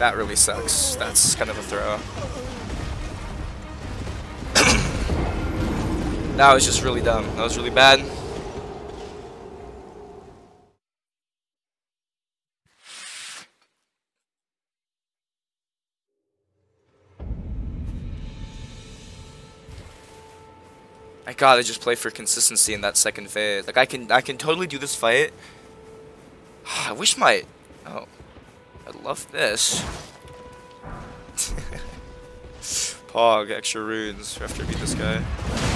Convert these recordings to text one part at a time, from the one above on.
That really sucks. That's kind of a throw. that was just really dumb. That was really bad. I gotta just play for consistency in that second phase. Like I can, I can totally do this fight. I wish my, oh, I love this. Pog, extra runes after I beat this guy.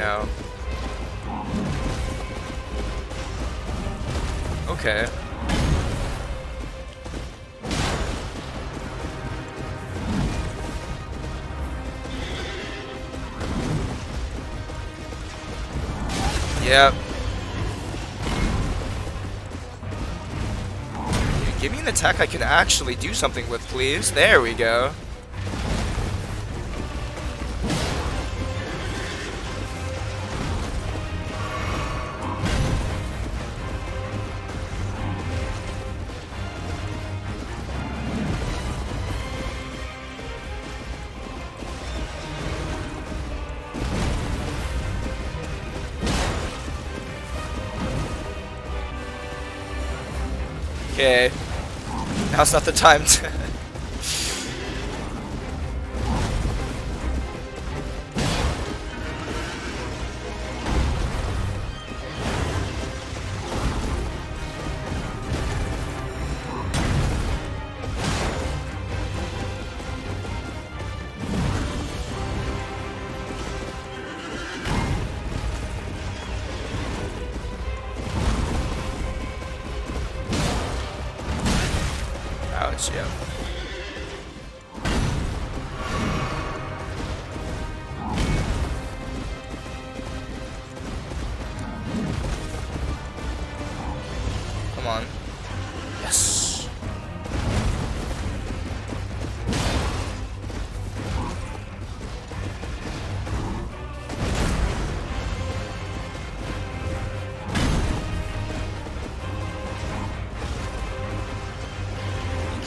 No. Okay. Yep. Give me an attack I can actually do something with, please. There we go. Okay. Now's not the time to... yeah.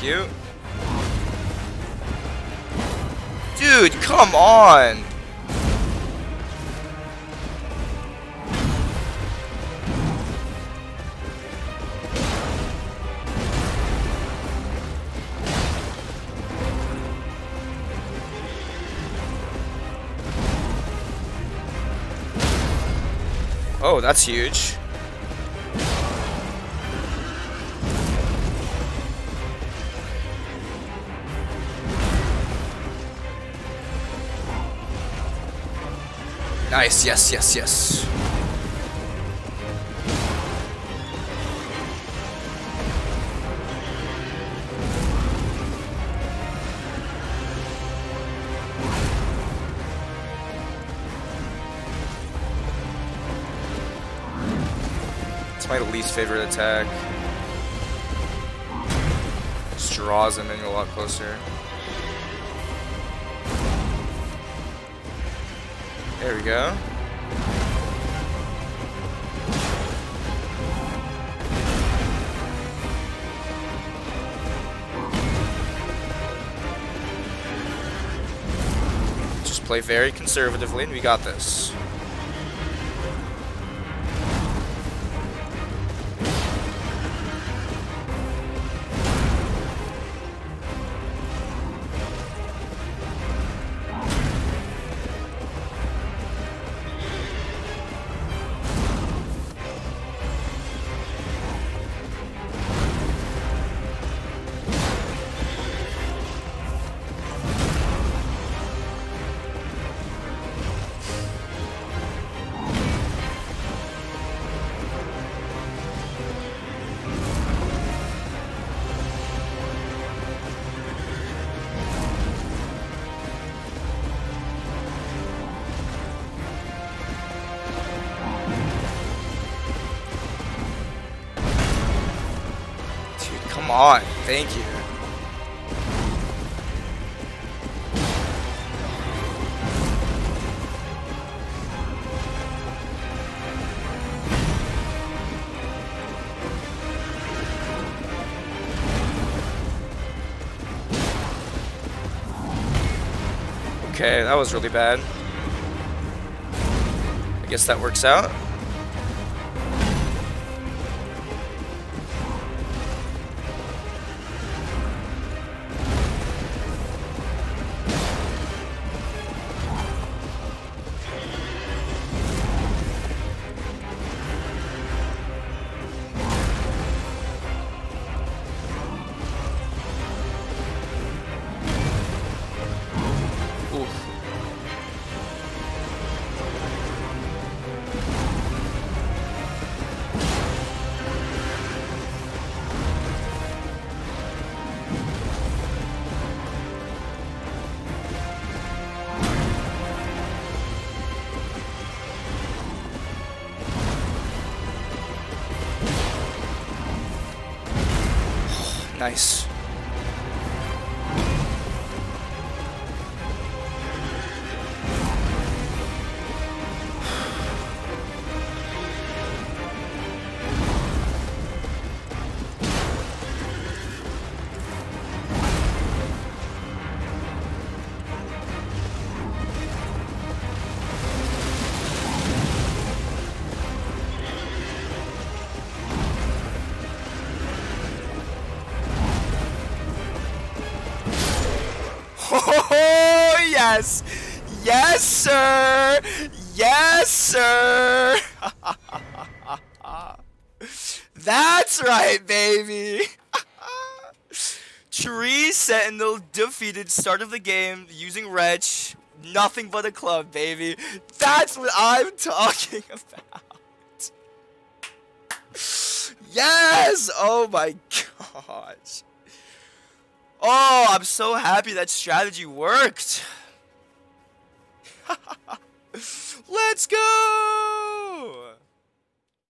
You. Dude, come on! Oh, that's huge. Nice, yes, yes, yes. It's my least favorite attack. Just draws him in a lot closer. There we go. Just play very conservatively and we got this. On. Thank you. Okay, that was really bad. I guess that works out. Nice. Yes. Yes, sir. Yes, sir. That's right, baby. Tree Sentinel defeated start of the game using Wretch. Nothing but a club, baby. That's what I'm talking about. Yes! Oh my gosh. Oh, I'm so happy that strategy worked. Let's go!